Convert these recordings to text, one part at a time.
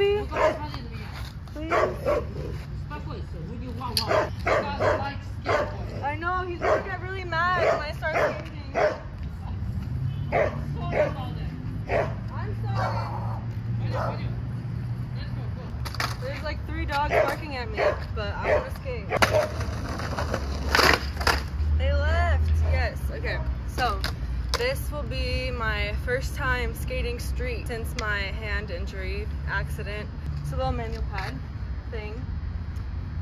baby? Please? I know, he's gonna get really mad when I start skating. I'm sorry. There's like three dogs barking at me, but I want to skate. They left. Yes. Okay. So this will be my first time skating street since my hand injury accident. It's a little manual pad thing,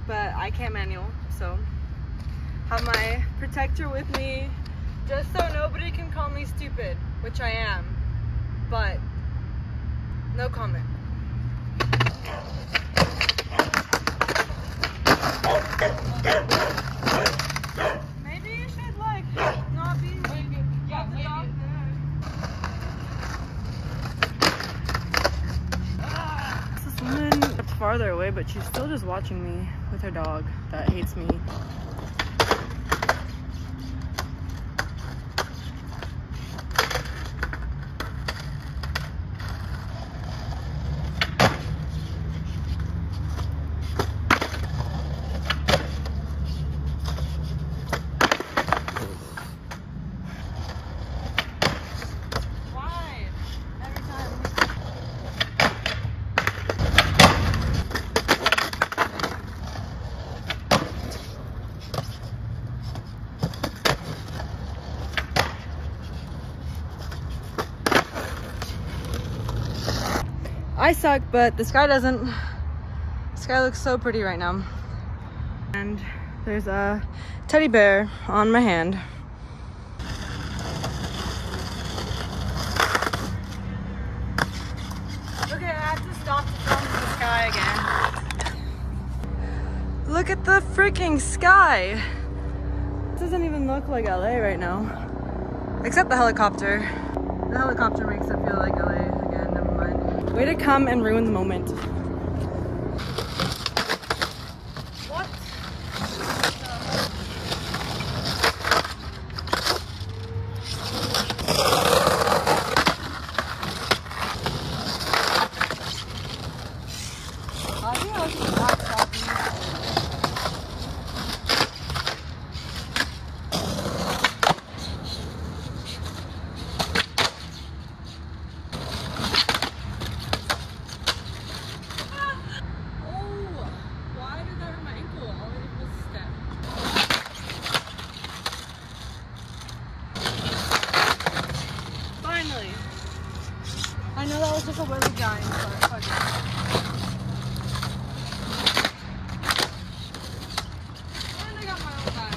but I can't manual, so have my protector with me just so nobody can call me stupid, which I am, but no comment. Maybe you should like not be have the dog there. This woman that's farther away, but she's still just watching me with her dog that hates me. I suck, but the sky doesn't. The sky looks so pretty right now. And there's a teddy bear on my hand. Okay, I have to stop to film the sky again. Look at the freaking sky. This doesn't even look like LA right now. Except the helicopter. The helicopter makes it feel like LA again, never mind. Way to come and ruin the moment. What? Adios, rock stopping. Oh, why did that hurt my ankle? All I did was step. Finally. I know that was just a really giant, but fuck it. And I got my own back.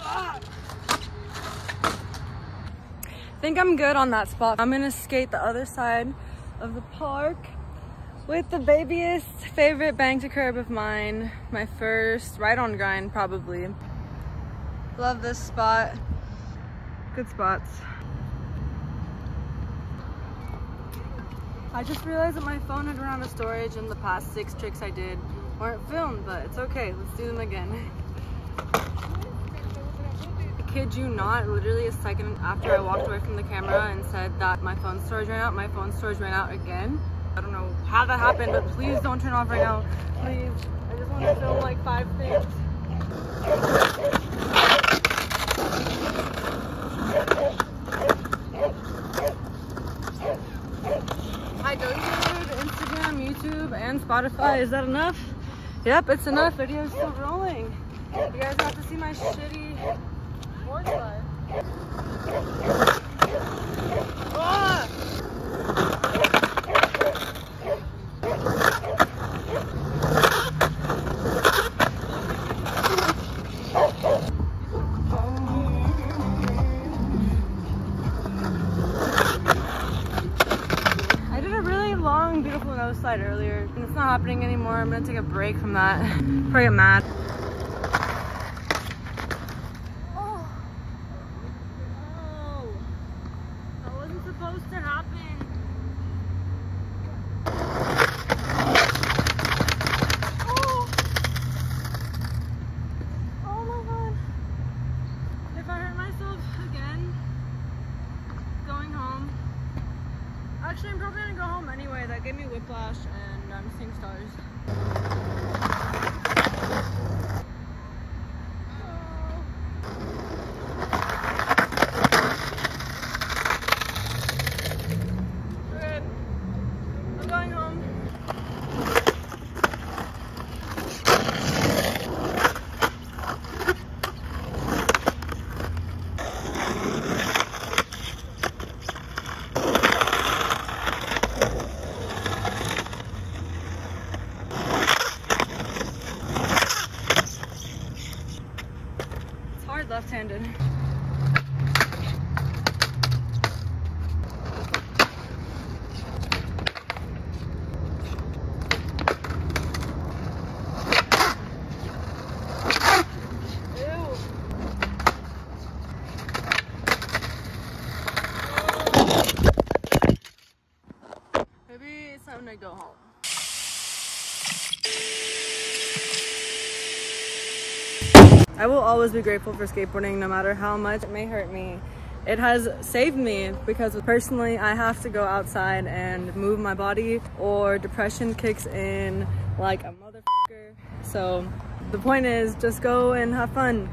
Ah! Think I'm good on that spot. I'm gonna skate the other side of the park with the babyest favorite bank to curb of mine. My first ride on grind, probably. Love this spot. Good spots. I just realized that my phone had run out of storage and the past six tricks I did weren't filmed, but it's okay. Let's do them again. Kid you not, literally a second after I walked away from the camera and said that my phone storage ran out, my phone storage ran out again. I don't know how that happened, but please don't turn off right now. Please. I just want to film like five things. I donated Instagram, YouTube, and Spotify. Is that enough? Yep, it's enough. Video's still rolling. You guys have to see my shitty not happening anymore. I'm gonna take a break from that before I get mad. actually, I'm probably gonna go home anyway. That gave me whiplash and I'm seeing stars. Hard left-handed. Maybe it's time to go home. I will always be grateful for skateboarding no matter how much it may hurt me. It has saved me because personally I have to go outside and move my body or depression kicks in like a motherfucker. So the point is just go and have fun.